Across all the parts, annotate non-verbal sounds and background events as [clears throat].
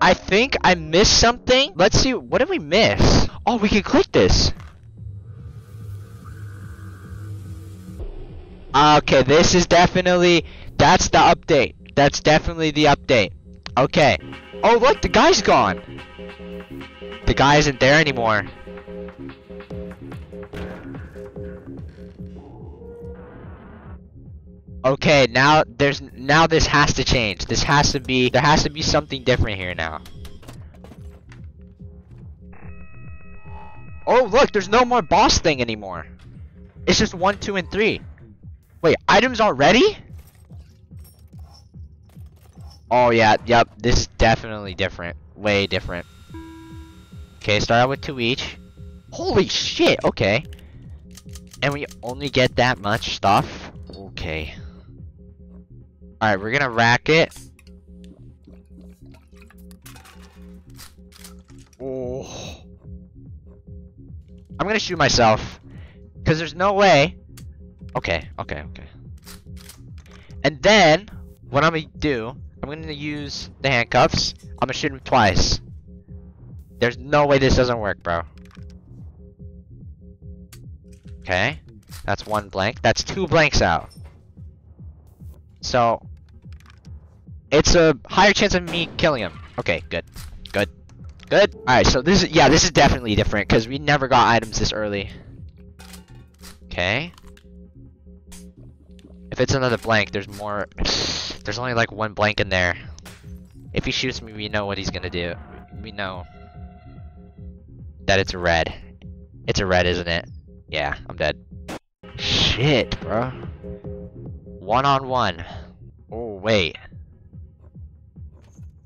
I think I missed something. Let's see. What did we miss? Oh, we can click this. Ah, okay, this is definitely. That's the update. That's definitely the update. Okay. Oh, look, the guy's gone. The guy isn't there anymore. Okay, now there's now this has to change. This has to be there has to be something different here now. Oh look, there's no more boss thing anymore. It's just one, two, and three. Wait, items already? Oh yeah, yep, this is definitely different. Way different. Okay, start out with two each. Holy shit, okay. And we only get that much stuff? Okay. Alright, we're gonna rack it. Oh. I'm gonna shoot myself. Because there's no way. Okay, okay, okay. And then, what I'm gonna do, I'm gonna use the handcuffs. I'm gonna shoot him twice. There's no way this doesn't work, bro. Okay. That's one blank. That's two blanks out. So, it's a higher chance of me killing him. Okay, good. Good. Good. Alright, so this is, yeah, this is definitely different, because we never got items this early. Okay. If it's another blank, there's more, [sighs] there's only like one blank in there. If he shoots me, we know what he's gonna do. We know that it's a red. It's a red, isn't it? Yeah, I'm dead. Shit, bro. One on one. Oh, wait.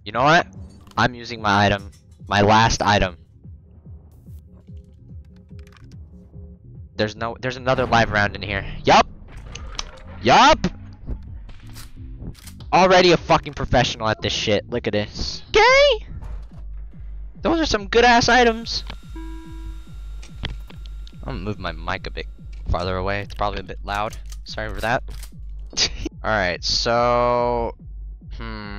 You know what? I'm using my item. My last item. There's no- there's another live round in here. Yup! Yup! Already a fucking professional at this shit. Look at this. Okay! Those are some good ass items. I'm gonna move my mic a bit farther away. It's probably a bit loud. Sorry for that. [laughs] Alright, so... Hmm...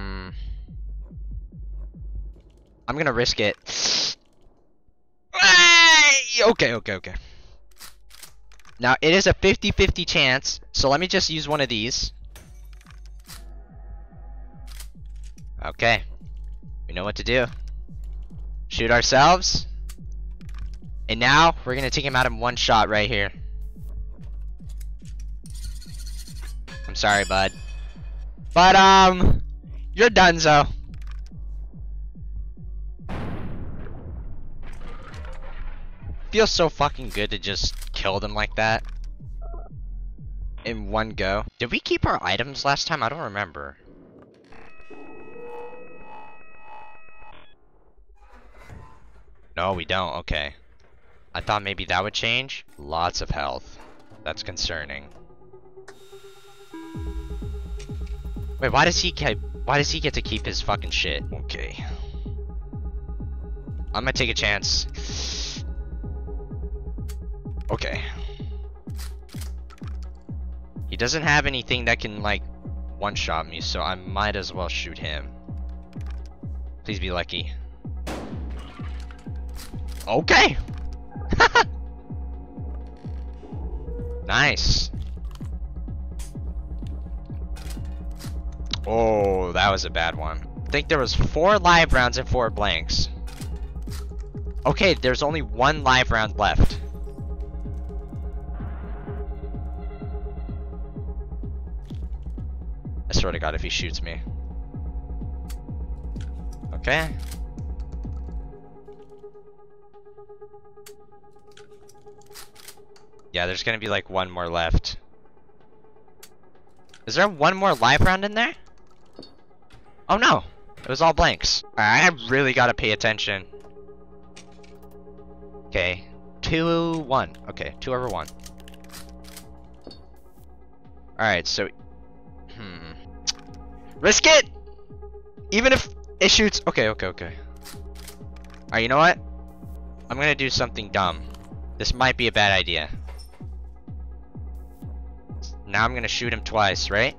I'm gonna risk it. [sighs] Okay, okay, okay. Now, it is a 50-50 chance, so let me just use one of these. Okay. We know what to do. Shoot ourselves. And now, we're gonna take him out in one shot right here. I'm sorry, bud. But, um, you're done, so. Feels so fucking good to just kill them like that. In one go. Did we keep our items last time? I don't remember. No, we don't. Okay. I thought maybe that would change. Lots of health. That's concerning. Wait, why does he get why does he get to keep his fucking shit? Okay. I'm gonna take a chance. Okay. He doesn't have anything that can like one-shot me, so I might as well shoot him. Please be lucky. Okay. [laughs] nice. Oh, that was a bad one. I think there was four live rounds and four blanks. Okay, there's only one live round left. Swear to god if he shoots me. Okay. Yeah, there's gonna be like one more left. Is there one more live round in there? Oh no! It was all blanks. I really gotta pay attention. Okay. Two, one. Okay, two over one. Alright, so... Hmm. Risk it! Even if it shoots... Okay, okay, okay. Alright, you know what? I'm gonna do something dumb. This might be a bad idea. Now I'm gonna shoot him twice, right?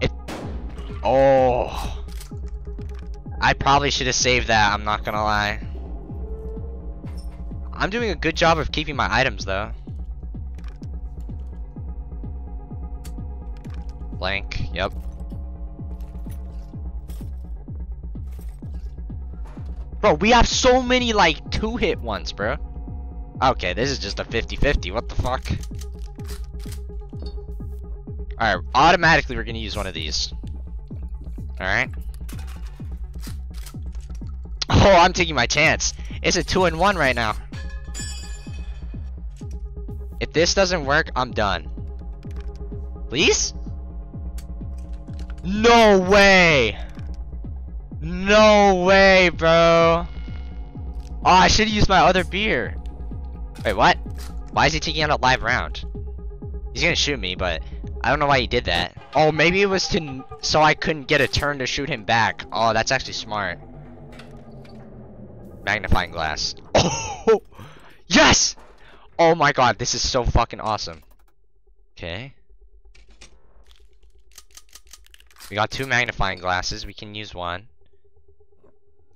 It... Oh... I probably should have saved that, I'm not gonna lie. I'm doing a good job of keeping my items though. Blank, yep. Bro, we have so many like two hit ones, bro. Okay, this is just a 50-50, what the fuck? Alright, automatically we're gonna use one of these. Alright. Oh, I'm taking my chance. It's a two and one right now. If this doesn't work, I'm done. Please? No way! No way, bro! Oh, I should have used my other beer. Wait, what? Why is he taking out a live round? He's gonna shoot me, but I don't know why he did that. Oh, maybe it was to so I couldn't get a turn to shoot him back. Oh, that's actually smart. Magnifying glass. [laughs] Oh! Yes! Oh my god, this is so fucking awesome. Okay. We got two magnifying glasses. We can use one.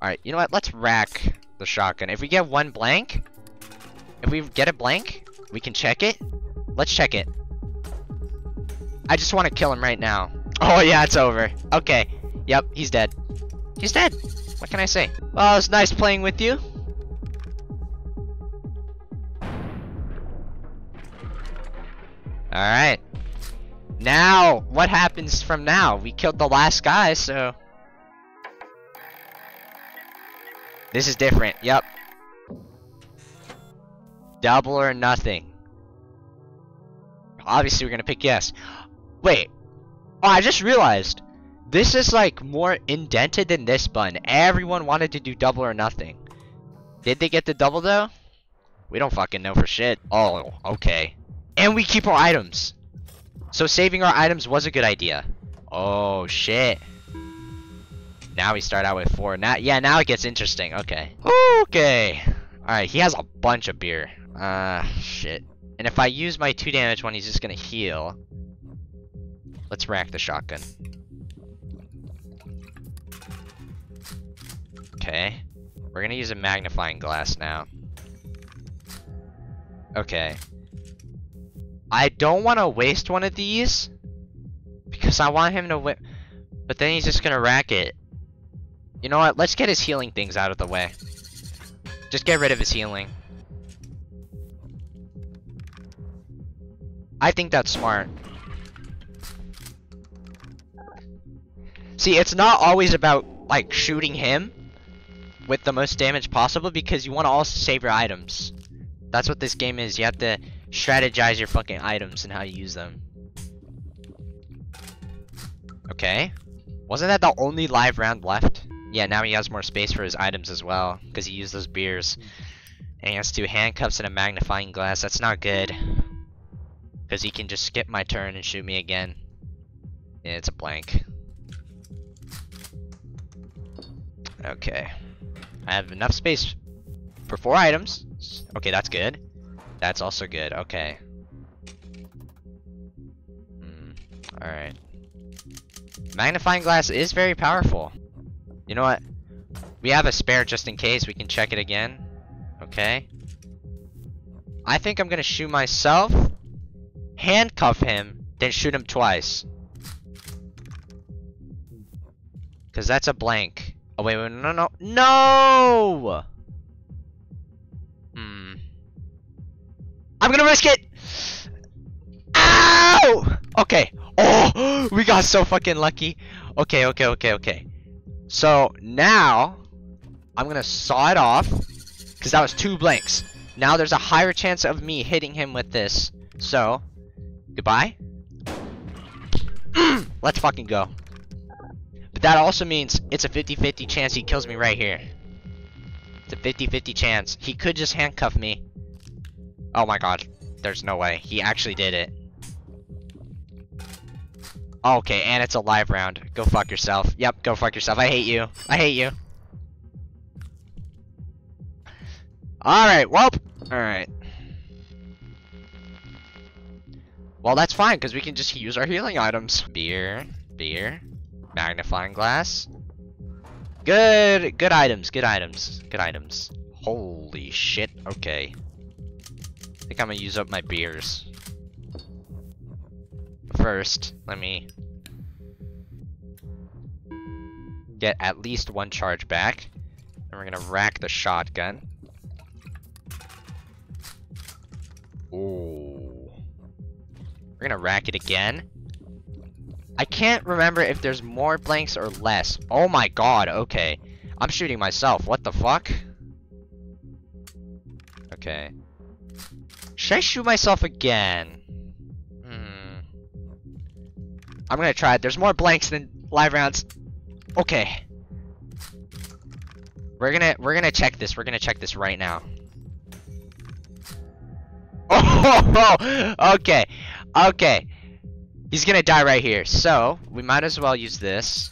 Alright, you know what? Let's rack the shotgun. If we get one blank, if we get a blank, we can check it. Let's check it. I just want to kill him right now. [laughs] Oh yeah, it's over. Okay. Yep, he's dead. He's dead. What can I say? Well, it was nice playing with you. Alright. Now, what happens from now? We killed the last guy, so... This is different, yep. Double or nothing. Obviously, we're gonna pick yes. Wait. Oh, I just realized. This is like more indented than this button. Everyone wanted to do double or nothing. Did they get the double though? We don't fucking know for shit. Oh, okay. And we keep our items. So saving our items was a good idea. Oh, shit. Now we start out with four. Now, yeah, now it gets interesting. Okay. Okay. Alright, he has a bunch of beer. Ah, uh, shit. And if I use my two damage one, he's just gonna heal. Let's rack the shotgun. Okay. We're gonna use a magnifying glass now. Okay. I don't want to waste one of these. Because I want him to win. But then he's just gonna rack it. You know what? Let's get his healing things out of the way. Just get rid of his healing. I think that's smart. See, it's not always about, like, shooting him with the most damage possible because you want to also save your items. That's what this game is. You have to strategize your fucking items and how you use them. Okay. Wasn't that the only live round left? Yeah, now he has more space for his items as well because he used those beers. And he has two handcuffs and a magnifying glass. That's not good. Because he can just skip my turn and shoot me again. Yeah, it's a blank. Okay. I have enough space for four items. Okay, that's good. That's also good. Okay. Mm, Alright. Magnifying glass is very powerful. You know what? We have a spare just in case. We can check it again. Okay. I think I'm gonna shoot myself, handcuff him, then shoot him twice. Because that's a blank. Oh, wait, wait, no, no, no! Hmm. I'm gonna risk it! Ow! Okay. [gasps] Oh, we got so fucking lucky. Okay, okay, okay, okay. So, now, I'm gonna saw it off. Because that was two blanks. Now there's a higher chance of me hitting him with this. So, goodbye. [clears throat] Let's fucking go. But that also means it's a 50-50 chance he kills me right here. It's a 50-50 chance. He could just handcuff me. Oh my god. There's no way. He actually did it. Okay, and it's a live round. Go fuck yourself. Yep, go fuck yourself. I hate you. I hate you. Alright, well. Alright. Well, that's fine, because we can just use our healing items. Beer. Beer. Magnifying glass. Good, good items, good items, good items. Holy shit, okay. I think I'm gonna use up my beers. First, let me get at least one charge back. And we're gonna rack the shotgun. Ooh. We're gonna rack it again. I can't remember if there's more blanks or less. Oh my god, okay. I'm shooting myself, what the fuck? Okay. Should I shoot myself again? I'm gonna try it. There's more blanks than live rounds. Okay. We're gonna we're gonna check this. We're gonna check this right now. Oh, [laughs] okay, okay. He's gonna die right here. So we might as well use this.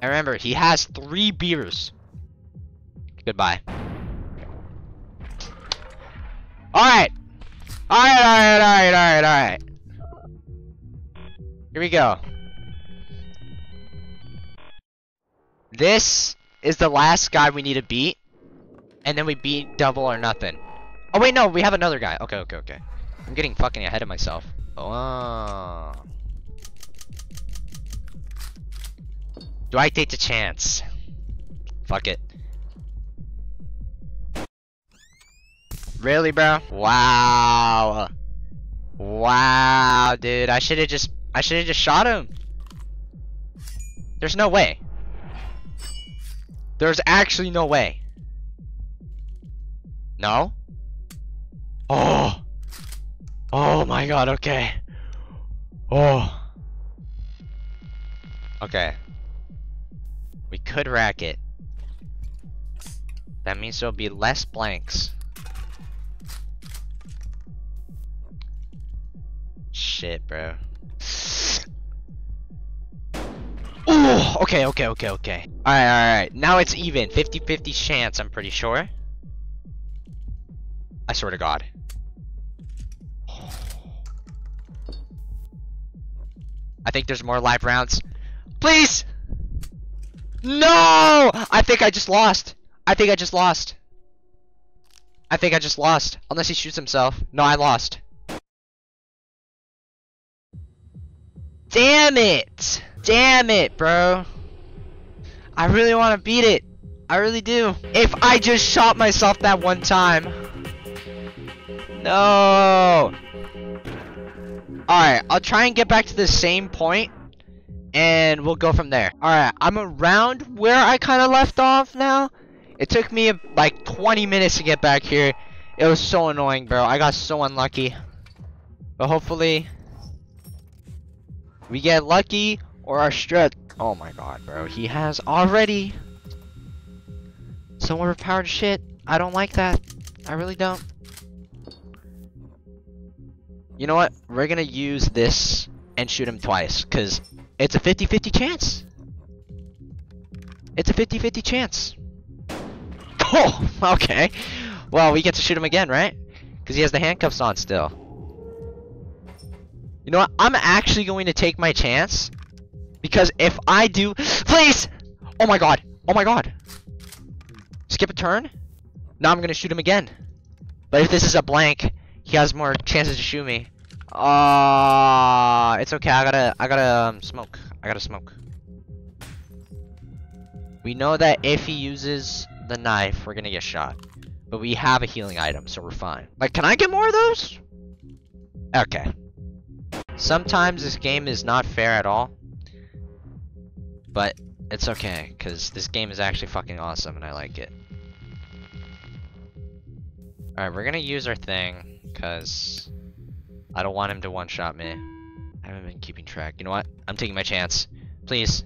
And remember, he has three beers. Goodbye. Alright. Alright, alright, alright, alright, alright. Here we go. This is the last guy we need to beat. And then we beat double or nothing. Oh wait, no, we have another guy. Okay, okay, okay. I'm getting fucking ahead of myself. Oh. Do I take the chance? Fuck it. Really, bro? Wow. Wow, dude. I should have just I should have just shot him. There's no way. There's actually no way. No? Oh. Oh my god, okay. Oh. Okay. We could rack it. That means there'll be less blanks. Shit, bro. [sighs] Ooh, okay, okay, okay, okay. Alright, alright, now it's even. 50-50 chance, I'm pretty sure. I swear to God. I think there's more live rounds. Please! No! I think I just lost. I think I just lost. I think I just lost. Unless he shoots himself. No, I lost. Damn it! Damn it, bro. I really want to beat it. I really do. If I just shot myself that one time. No. Alright, I'll try and get back to the same point, and we'll go from there. Alright, I'm around where I kind of left off now. It took me like 20 minutes to get back here. It was so annoying, bro. I got so unlucky. But hopefully, we get lucky or our strat. Oh my god, bro. He has already some overpowered shit. I don't like that. I really don't. You know what? We're gonna use this and shoot him twice, because it's a 50-50 chance. It's a 50-50 chance. [laughs] Oh, okay. Well, we get to shoot him again, right? Because he has the handcuffs on still. You know what? I'm actually going to take my chance. Because if I do... Please! Oh my god. Oh my god. Skip a turn? Now I'm going to shoot him again. But if this is a blank, he has more chances to shoot me. Uh, it's okay. I gotta, I gotta um, smoke. I gotta smoke. We know that if he uses the knife, we're gonna get shot. But we have a healing item, so we're fine. Like, can I get more of those? Okay. Sometimes this game is not fair at all. But it's okay, because this game is actually fucking awesome and I like it. Alright, we're gonna use our thing, because I don't want him to one-shot me. I haven't been keeping track. You know what? I'm taking my chance. Please.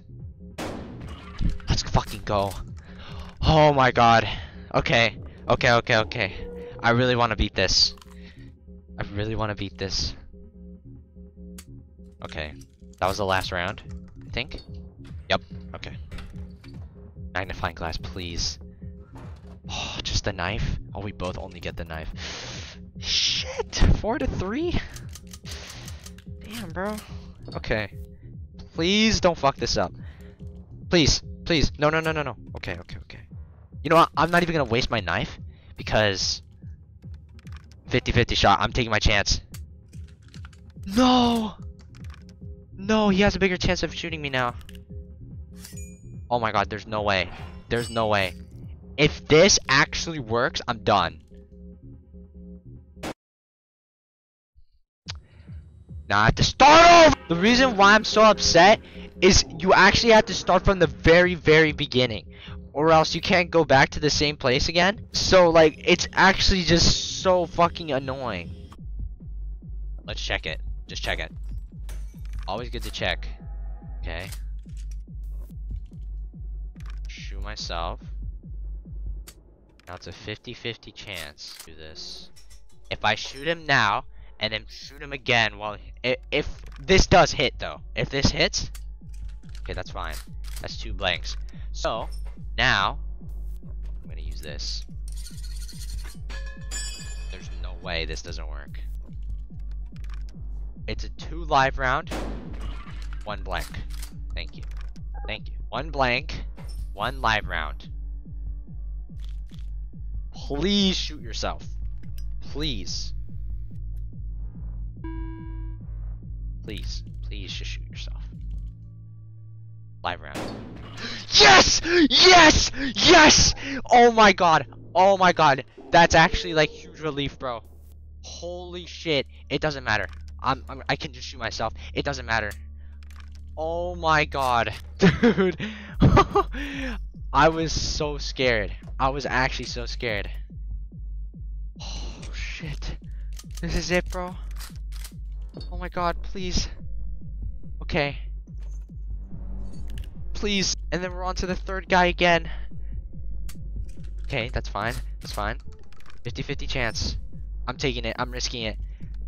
Let's fucking go. Oh my god. Okay. Okay, okay, okay. I really want to beat this. I really want to beat this. Okay. That was the last round, I think. Yep. Okay. Magnifying glass, please. Oh, just the knife? Oh, we both only get the knife. Shit! Four to three? Damn, bro. Okay. Please don't fuck this up. Please, please. No, no, no, no, no. Okay, okay, okay. You know what? I'm not even gonna waste my knife because 50-50 shot. I'm taking my chance. No! No, he has a bigger chance of shooting me now. Oh my god, there's no way. There's no way. If this actually works, I'm done. Now I have to start over! The reason why I'm so upset is you actually have to start from the very, very beginning. Or else you can't go back to the same place again. So, like, it's actually just so fucking annoying. Let's check it. Just check it. Always good to check. Okay. Shoot myself. Now it's a 50-50 chance to do this. If I shoot him now, and then shoot him again while if, if this does hit though if this hits okay that's fine that's two blanks so now I'm gonna use this there's no way this doesn't work it's a two live round one blank thank you thank you one blank one live round please shoot yourself please Please, please just shoot yourself. Live round. Yes! Yes! Yes! Oh my god. Oh my god. That's actually like huge relief, bro. Holy shit. It doesn't matter. I'm, I'm I can just shoot myself. It doesn't matter. Oh my god. [laughs] Dude. [laughs] I was so scared. I was actually so scared. Oh shit. This is it, bro. Oh my god, please. Okay. Please. And then we're on to the third guy again. Okay, that's fine. That's fine. 50-50 chance. I'm taking it. I'm risking it.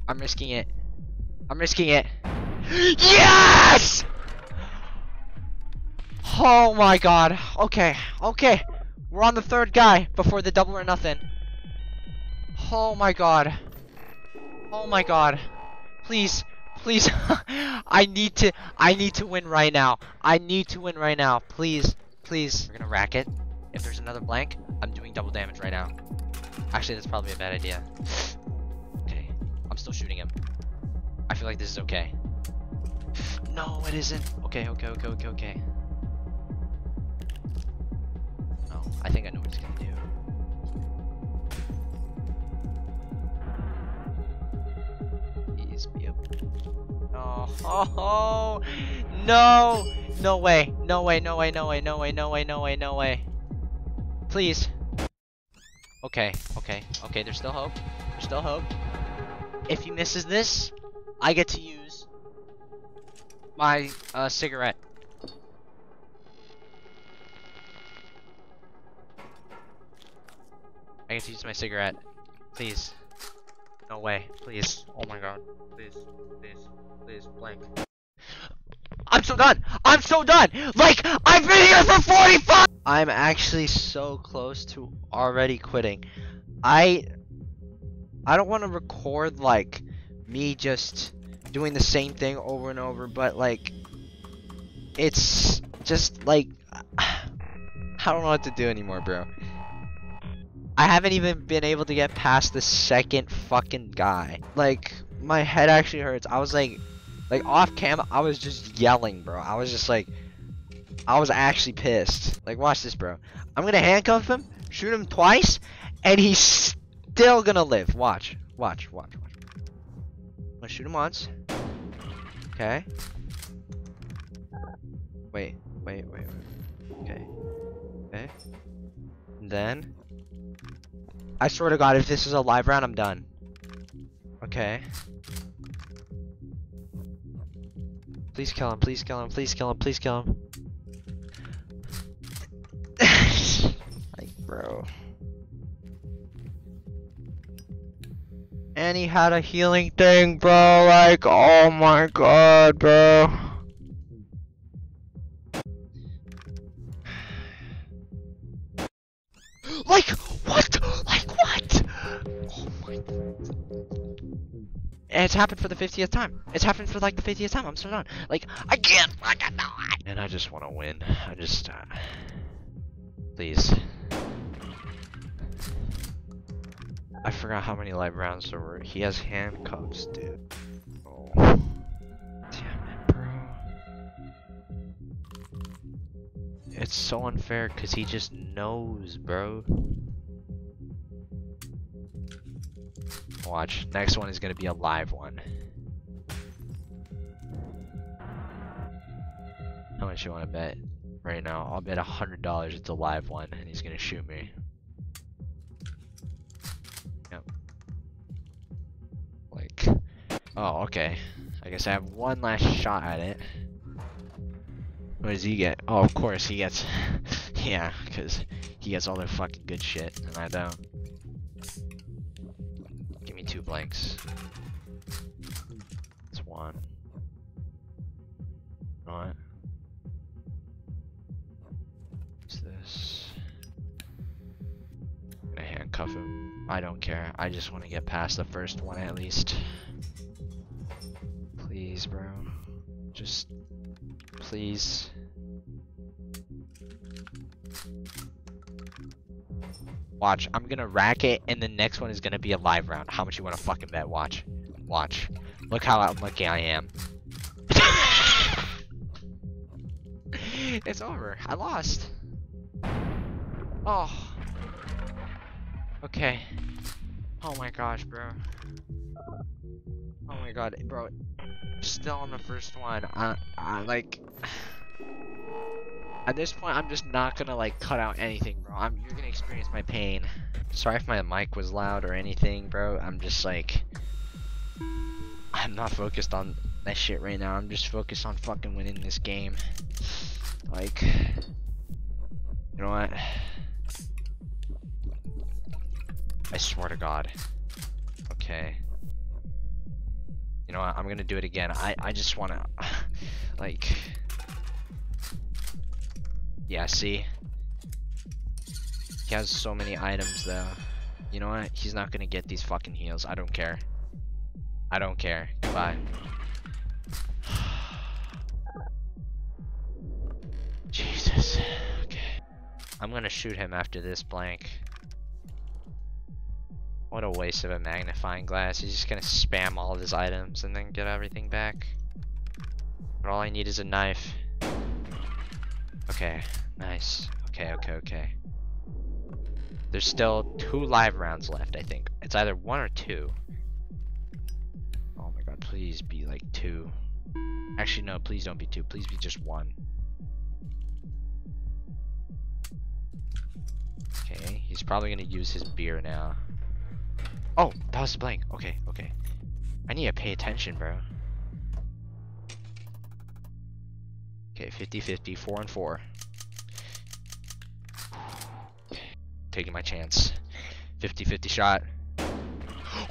I'm risking it. I'm risking it. Yes! Oh my god. Okay. Okay. We're on the third guy before the double or nothing. Oh my god. Oh my god. Please, please. [laughs] I need to, I need to win right now. I need to win right now. Please, please. We're gonna rack it. If there's another blank, I'm doing double damage right now. Actually, that's probably a bad idea. [sighs] Okay, I'm still shooting him. I feel like this is okay. No, it isn't. Okay, okay, okay, okay, okay. No, I think I know what he's gonna do. Oh, [laughs] no! No way, no way, no way, no way, no way, no way, no way, no way. Please. Okay, okay, okay, there's still hope. There's still hope. If he misses this, I get to use my uh, cigarette. I get to use my cigarette. Please. No way. Please. Oh my god. Please. Please please, blank. I'm so done! I'm so done! Like, I've been here for 45! I'm actually so close to already quitting. I... I don't want to record, like, me just doing the same thing over and over, but, like, it's just, like, [sighs] I don't know what to do anymore, bro. I haven't even been able to get past the second fucking guy. Like, my head actually hurts. I was like, like off cam, I was just yelling, bro. I was just like, I was actually pissed. Like, watch this, bro. I'm gonna handcuff him, shoot him twice, and he's still gonna live. Watch, watch, watch, watch. Gonna shoot him once. Okay. Wait, wait, wait, wait. Okay. Okay. And then. I swear to God, if this is a live round, I'm done. Okay. Please kill him, please kill him, please kill him, please kill him. [laughs] like, bro. And he had a healing thing, bro. Like, oh my god, bro. like, what? Like, what? Oh my. It's happened for the 50th time. It's happened for like the 50th time. I'm so done. Like, I can't fucking do it. And I just want to win. I just, uh, please. I forgot how many live rounds there were. He has handcuffs, dude. Oh. Damn it, bro. It's so unfair because he just knows, bro. Watch. Next one is going to be a live one. How much you want to bet right now? I'll bet a hundred dollars it's a live one and he's going to shoot me. Oh, okay. I guess I have one last shot at it. What does he get? Oh, of course he gets, [laughs] yeah, because he gets all the fucking good shit and I don't Give me two blanks. It's one. What? What's this? I'm gonna handcuff him. I don't care. I just want to get past the first one at least. Please, bro. Just... Please. Watch, I'm gonna rack it, and the next one is gonna be a live round. How much you wanna fucking bet? Watch. Watch. Look how unlucky I am. [laughs] it's over. I lost. Oh. Okay. Oh my gosh, bro. Oh my god, bro. Still on the first one. I, I like. [sighs] At this point, I'm just not gonna like cut out anything, bro. I'm, you're gonna experience my pain. Sorry if my mic was loud or anything, bro. I'm just like, I'm not focused on that shit right now. I'm just focused on fucking winning this game. Like, you know what? I swear to God. Okay. You know what? I'm gonna do it again. I I just wanna, [sighs] like. Yeah, see? He has so many items though. You know what? He's not gonna get these fucking heals. I don't care. I don't care. Goodbye. [sighs] Jesus. Okay. I'm gonna shoot him after this blank. What a waste of a magnifying glass. He's just gonna spam all of his items and then get everything back. But all I need is a knife. Okay, nice. Okay, okay, okay. There's still two live rounds left, I think. It's either one or two. Oh my god, please be like two. Actually, no, please don't be two. Please be just one. Okay, he's probably gonna use his beer now. Oh, that was blank. Okay, okay. I need to pay attention, bro. Okay, 50-50, 4 and 4. Taking my chance. 50-50 shot.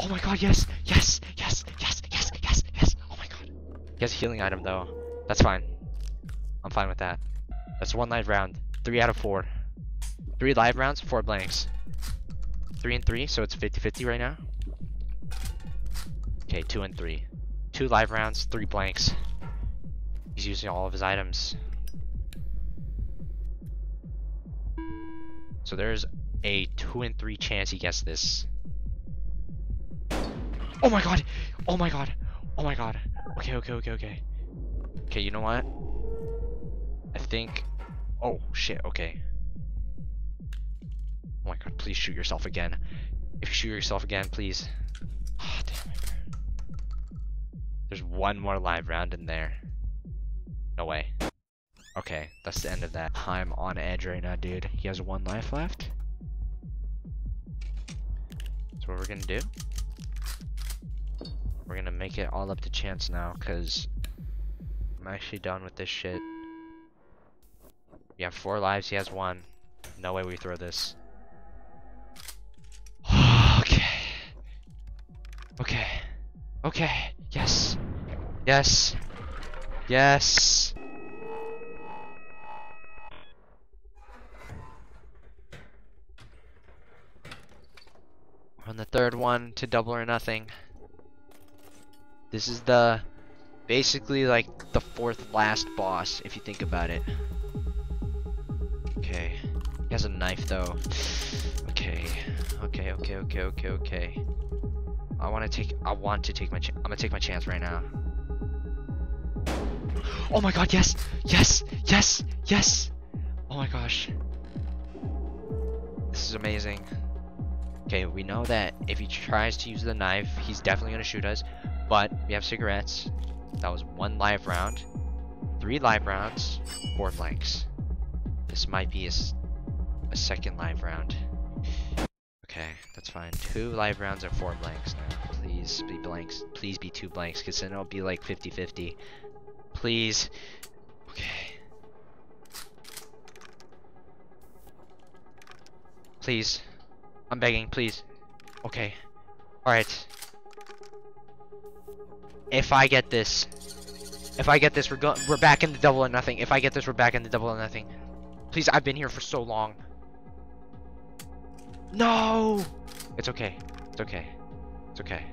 Oh my god, yes! Yes! Yes! Yes! Yes! Yes! Yes! Oh my god. He has a healing item though. That's fine. I'm fine with that. That's one live round. Three out of four. Three live rounds, four blanks. Three and three, so it's 50-50 right now. Okay, two and three. Two live rounds, three blanks. He's using all of his items. So there's a 2 and 3 chance he gets this. Oh my god! Oh my god! Oh my god! Okay, okay, okay, okay. Okay, you know what? I think... Oh, shit, okay. My god, please shoot yourself again. If you shoot yourself again, please. Oh, damn it. There's one more live round in there. No way. Okay, that's the end of that. I'm on edge right now, dude. He has one life left. So what we're gonna do? We're gonna make it all up to chance now, cause I'm actually done with this shit. We have four lives, he has one. No way we throw this. Okay. Okay. Yes. Yes. Yes. On the third one to double or nothing. This is the basically like the fourth last boss if you think about it. Okay. He has a knife though. Okay. Okay, okay, okay, okay, okay. I want to take I want to take my I'm to take my chance right now. Oh my god, yes! Yes! Yes! Yes! Oh my gosh. This is amazing. Okay, we know that if he tries to use the knife, he's definitely gonna shoot us. But we have cigarettes. That was one live round. Three live rounds. Four blanks. This might be a, a second live round. Okay, that's fine. Two live rounds and four blanks now. Please be blanks. Please be two blanks, because then it'll be like 50-50. Please. Okay. Please. I'm begging, please. Okay. Alright. If I get this. If I get this, we're go we're back in the double or nothing. If I get this, we're back in the double or nothing. Please, I've been here for so long. No! It's okay. It's okay. It's okay.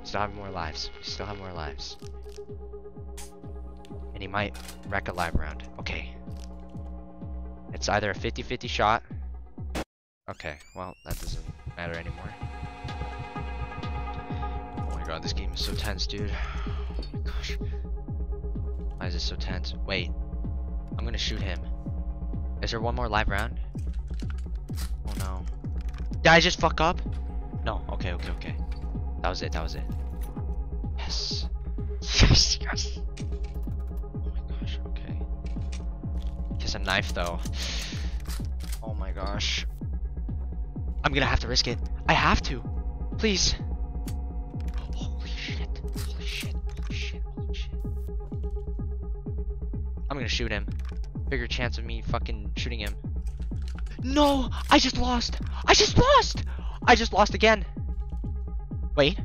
We still have more lives. We still have more lives. And he might wreck a live round. Okay. It's either a 50-50 shot. Okay, well, that doesn't matter anymore. Oh my god, this game is so tense, dude. Oh my gosh. Why is it so tense? Wait. I'm gonna shoot him. Is there one more live round? Oh no. Did I just fuck up? No, okay, okay, okay. That was it, that was it. Yes. Yes, yes. Oh my gosh, okay. He a knife though. Oh my gosh. I'm gonna have to risk it. I have to. Please. Holy shit. Holy shit. Holy shit. Holy shit. I'm gonna shoot him. Bigger chance of me fucking shooting him. No! I just lost! I just lost! I just lost again. Wait.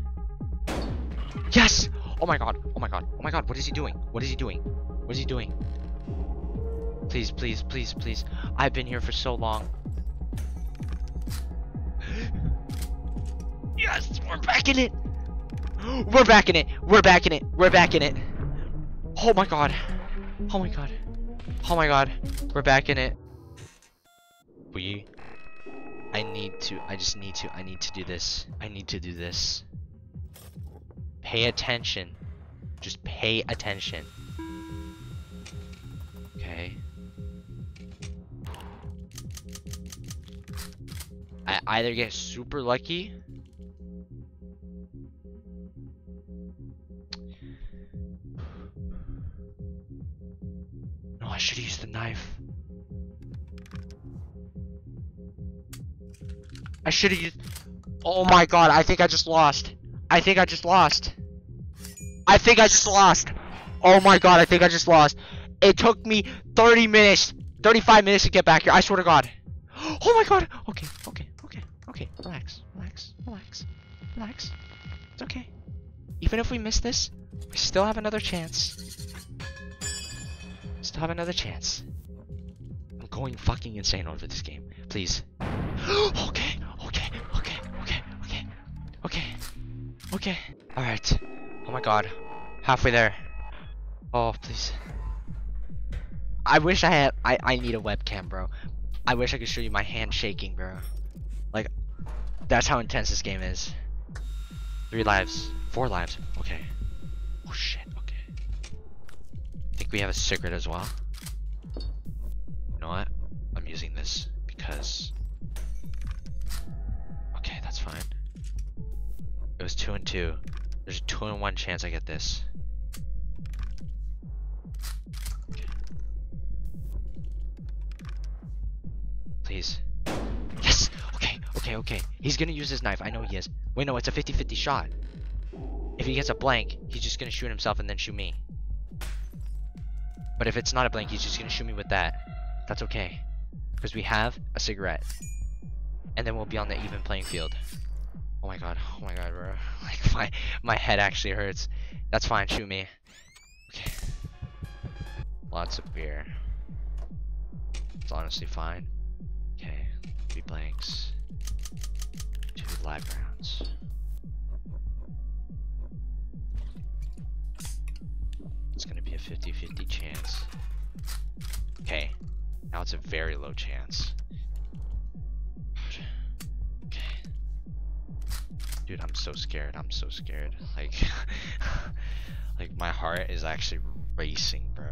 Yes! Oh my god. Oh my god. Oh my god. What is he doing? What is he doing? What is he doing? Please, please, please, please. I've been here for so long. [gasps] Yes, we're back in it. [gasps] We're back in it. We're back in it. We're back in it. Oh my god. Oh my god. Oh my god. We're back in it. We I need to I just need to I need to do this. I need to do this. Pay attention. Just pay attention. Okay. I either get super lucky No, I should use the knife. I should have used... Oh my god, I think I just lost. I think I just lost. I think I just lost. Oh my god, I think I just lost. It took me 30 minutes, 35 minutes to get back here. I swear to god. [gasps] Oh my god. Okay, okay, okay, okay. Relax, relax, relax, relax. It's okay. Even if we miss this, we still have another chance. Still have another chance. I'm going fucking insane over this game. Please. [gasps] Oh okay, okay. Alright. Oh my god. Halfway there. Oh, please. I wish I had- I, I need a webcam, bro. I wish I could show you my hand shaking, bro. Like, that's how intense this game is. Three lives. Four lives. Okay. Oh shit, okay. I think we have a secret as well. You know what? I'm using this because... Okay, that's fine. It was two and two. There's a two and one chance I get this. Please. Yes! Okay, okay, okay. He's gonna use his knife. I know he is. Wait, no, it's a 50-50 shot. If he gets a blank, he's just gonna shoot himself and then shoot me. But if it's not a blank, he's just gonna shoot me with that. That's okay. Because we have a cigarette. And then we'll be on the even playing field. Oh my god, [laughs] oh my god, bro. [laughs] Like my my head actually hurts. That's fine, shoot me. Okay. Lots of beer. It's honestly fine. Okay, three blanks. Two live rounds. It's gonna be a 50-50 chance. Okay. Now it's a very low chance. Dude, I'm so scared. I'm so scared. [laughs] Like, like my heart is actually racing, bro.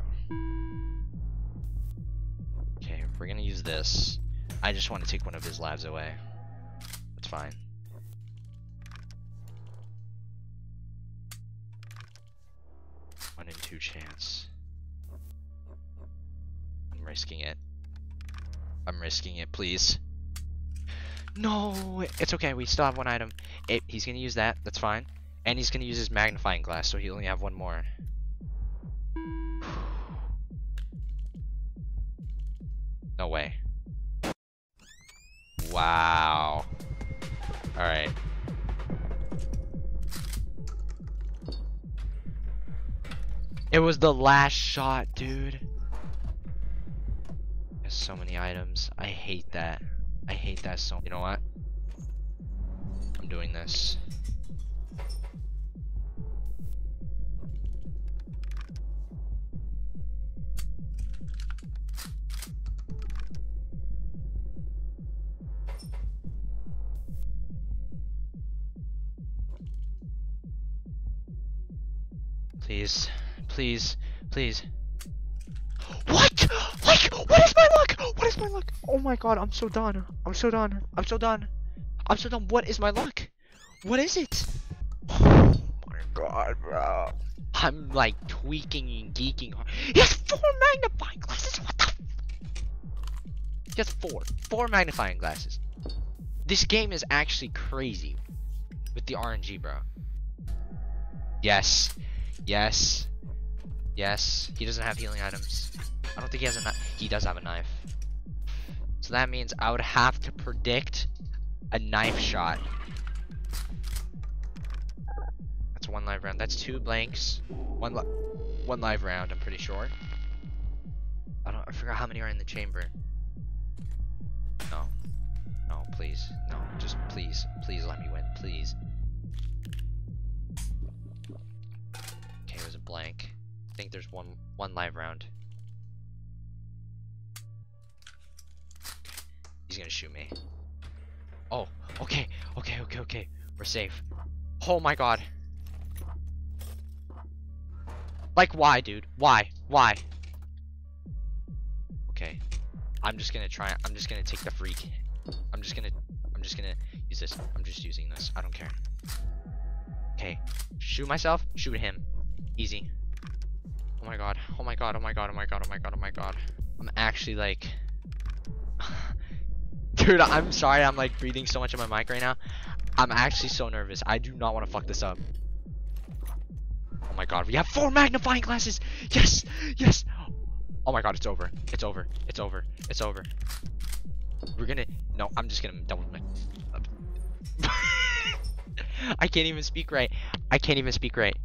Okay, we're gonna use this. I just want to take one of his lives away. That's fine. One in two chance. I'm risking it. I'm risking it, please. No, it's okay. We still have one item. It, he's gonna use that. That's fine. And he's gonna use his magnifying glass, so he only have one more. [sighs] No way. Wow. Alright. It was the last shot, dude. There's so many items. I hate that. I hate that so You know what? I'm doing this. Please, please, please. What? Like, what is my luck? What is my luck? Oh my god, I'm so done. I'm so done. I'm so done. I'm so done. What is my luck? What is it? Oh [sighs] my god, bro. I'm like tweaking and geeking. He has four magnifying glasses. What the? He has four. Four magnifying glasses. This game is actually crazy with the RNG, bro. Yes. Yes. Yes. He doesn't have healing items. I don't think he has a knife. He does have a knife. So that means I would have to predict a knife shot. That's one live round. That's two blanks. One li one live round, I'm pretty sure. I don't I forgot how many are in the chamber. No. No, please. No, just please. Please let me win. Please. Okay, it was a blank. I think there's one one live round. He's gonna shoot me. Oh, okay, okay, okay, okay. We're safe. Oh my god. Like, why, dude? Why? Why? Okay. I'm just gonna try. I'm just gonna take the freak. I'm just gonna. I'm just gonna use this. I'm just using this. I don't care. Okay. Shoot myself. Shoot him. Easy. Oh my god. Oh my god. Oh my god. Oh my god. Oh my god. Oh my god. I'm actually like. Dude, I'm sorry. I'm like breathing so much in my mic right now. I'm actually so nervous. I do not want to fuck this up. Oh my god. We have four magnifying glasses. Yes. Yes. Oh my god. It's over. It's over. It's over. It's over. We're gonna. No, I'm just gonna double. [laughs] I can't even speak right. I can't even speak right.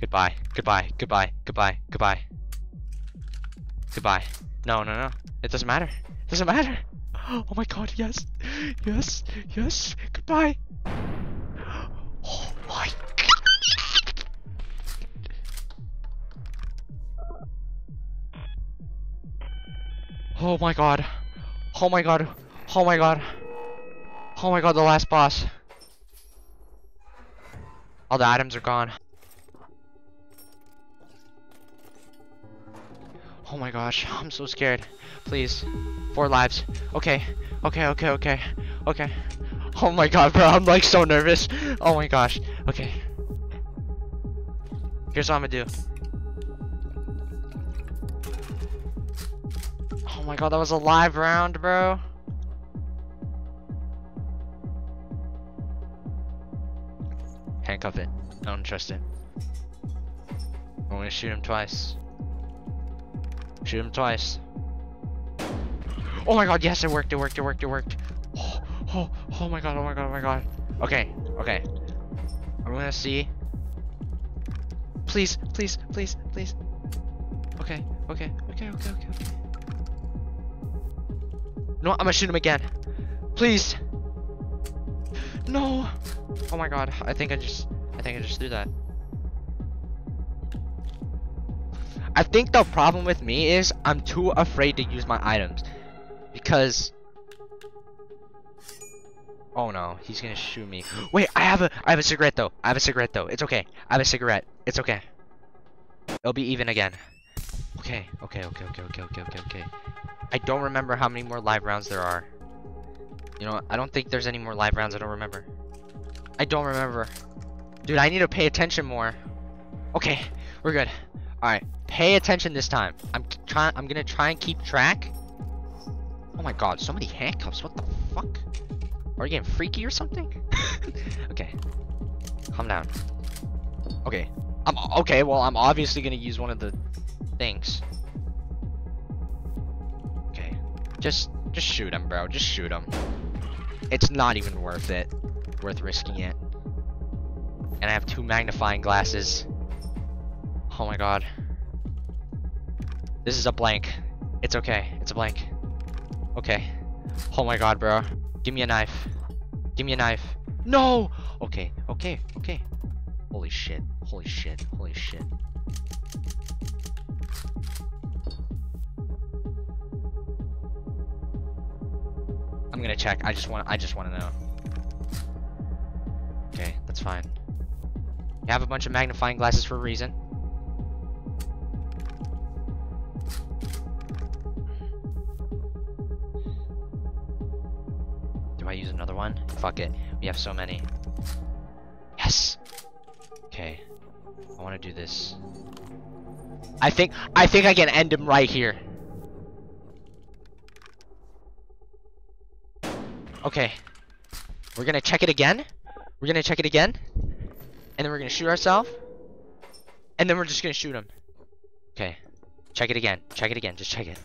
Goodbye. Goodbye. Goodbye. Goodbye. Goodbye. Goodbye. No, no, no. It doesn't matter. It doesn't matter. Oh my god, yes. Yes. Yes. Goodbye. Oh my god. Oh my god. Oh my god. Oh my god. Oh my god, the last boss. All the items are gone. Oh my gosh, [laughs] I'm so scared. Please. Four lives. Okay. Okay, okay, okay. Okay. Oh my god, bro, I'm like so nervous. Oh my gosh. Okay. Here's what I'm gonna do. Oh my god, that was a live round, bro. Handcuff it. I don't trust it. I'm gonna shoot him twice. Shoot him twice. Oh my god, yes, it worked, it worked, it worked, it worked. Oh, oh, oh my god, oh my god, oh my god. Okay, okay. I'm gonna see. Please, please, please, please. Okay, okay, okay, okay, okay, okay. No, I'm gonna shoot him again. Please. No. Oh my god, I think I just, I think I just threw that. I think the problem with me is I'm too afraid to use my items because Oh no, he's gonna shoot me. Wait, I have a I have a cigarette though. I have a cigarette though. It's okay. I have a cigarette. It's okay. It'll be even again. Okay, okay, okay, okay, okay, okay, okay, okay. I don't remember how many more live rounds there are. You know, I don't think there's any more live rounds. I don't remember. I don't remember. Dude, I need to pay attention more. Okay, we're good. Alright, pay attention this time. I'm trying I'm gonna try and keep track. Oh my god, so many handcuffs. What the fuck? Are you getting freaky or something? [laughs] okay. Calm down. Okay. I'm okay, well I'm obviously gonna use one of the things. Okay. Just just shoot him, bro. Just shoot him. It's not even worth it. Worth risking it. And I have two magnifying glasses. Oh my god. This is a blank. It's okay. It's a blank. Okay. Oh my god, bro. Give me a knife. Give me a knife. No! Okay, okay, okay. Holy shit. Holy shit. Holy shit. I'm gonna check. I just want I just want to know. Okay, that's fine. You have a bunch of magnifying glasses for a reason. Fuck it. We have so many. Yes! Okay. I want to do this. I think I think I can end him right here. Okay. We're gonna check it again. We're gonna check it again. And then we're gonna shoot ourselves. And then we're just gonna shoot him. Okay. Check it again. Check it again. Just check it.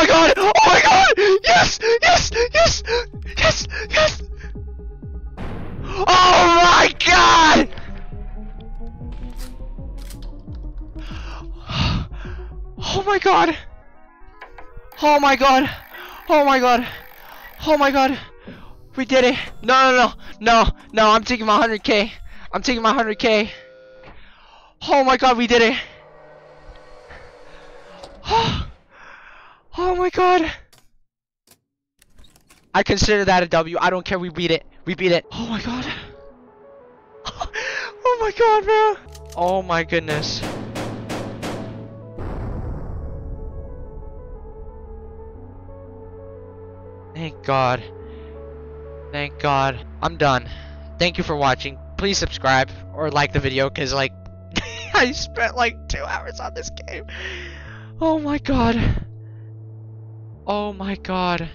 Oh my god! Oh my god! Yes! Yes! Yes! Yes! Yes! Oh my god! Oh my god! Oh my god! Oh my god! Oh my god! We did it! No, no, no! No! No, I'm taking my 100k! I'm taking my 100k! Oh my god, we did it! [sighs] Oh. Oh my god! I consider that a W. I don't care. We beat it. We beat it. Oh my god. [laughs] oh my god, bro. Oh my goodness. Thank God. Thank God. I'm done. Thank you for watching. Please subscribe or like the video because like [laughs] I spent like two hours on this game. Oh my god. Oh my god.